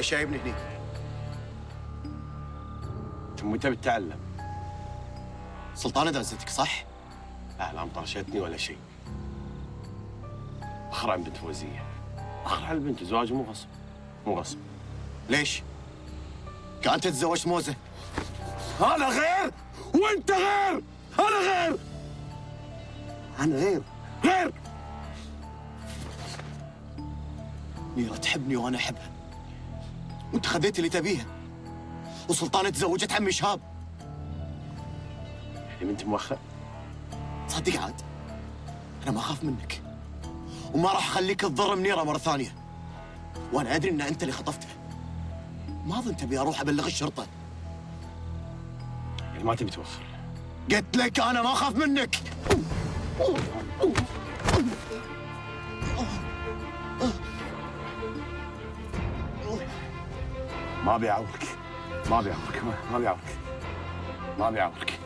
ليش جايبني هني؟ انت متى بتتعلم؟ سلطانة دازتك صح؟ لا لا مطرشتني ولا شيء. اخر عن بنت فوزية. اخر على البنت زواج مو غصب. مو غصب. ليش؟ كانت تتزوجت موزة. أنا غير! وأنت غير! أنا غير! أنا غير. غير! ميرا تحبني وأنا أحبها وأنت خذيت اللي تبيها وسلطانة تزوجت عمي شهاب. يعني بنت مؤخر تصدق عاد؟ أنا ما أخاف منك. وما راح أخليك تضر منيرة مرة ثانية. وأنا أدري إن أنت اللي خطفتها ما أظن تبي أروح أبلغ الشرطة. يعني ما تبي توخر قلت لك أنا ما أخاف منك. ما ما ابي اعورك ما- اعورك ما ابي اعورك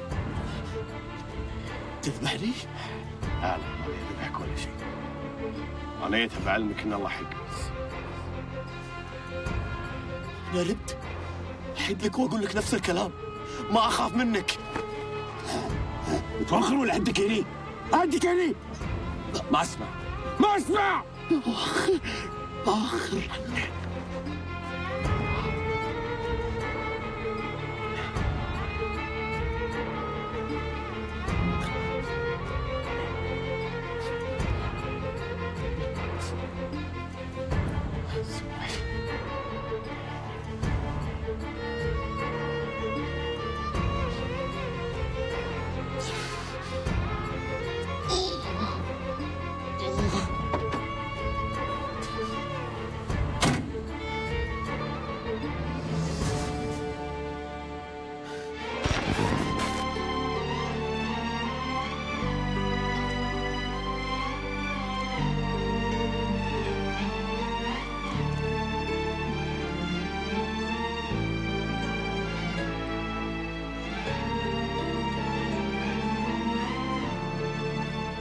تذبحني؟ لا لا ما ابي اذبحك ولا شيء. أنا جيت بعلمك إن الله حق بس أنا رد أحد لك وأقول لك نفس الكلام. ما أخاف منك. توخر ولا عندك هني؟ عندك هني. ما أسمع. ما أسمع. آخر.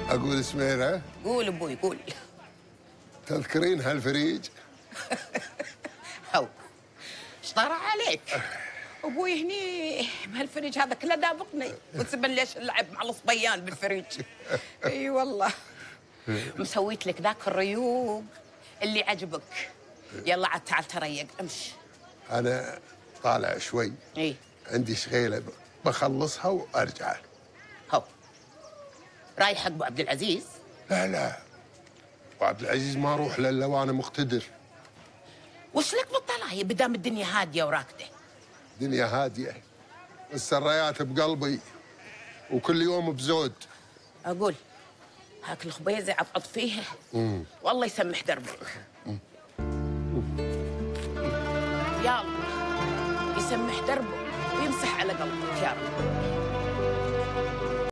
أقول سميره قول أبوي قول. تذكرين هالفريج؟ هو. إيش طرى عليك؟ أبوي هني بهالفريج هذا كله دابقني. قلت ليش نلعب مع الصبيان بالفريج؟ إي والله. مسويت لك ذاك الريوق اللي عجبك. يلا عاد تعال تريق امش. أنا طالع شوي. إي. عندي شغيلة بخلصها وأرجع. هو. رايح حق أبو عبد العزيز؟ لا لا. وعبد العزيز ما أروح له الا وأنا مقتدر. وش لك بالطلاية بدام الدنيا هادية وراكدة؟ دنيا هادية. السرايات بقلبي. وكل يوم بزود. أقول هاك الخبيزة عضعض فيها؟ والله يسمح دربك يا الله يسمح دربك ويمسح على قلبك يا رب.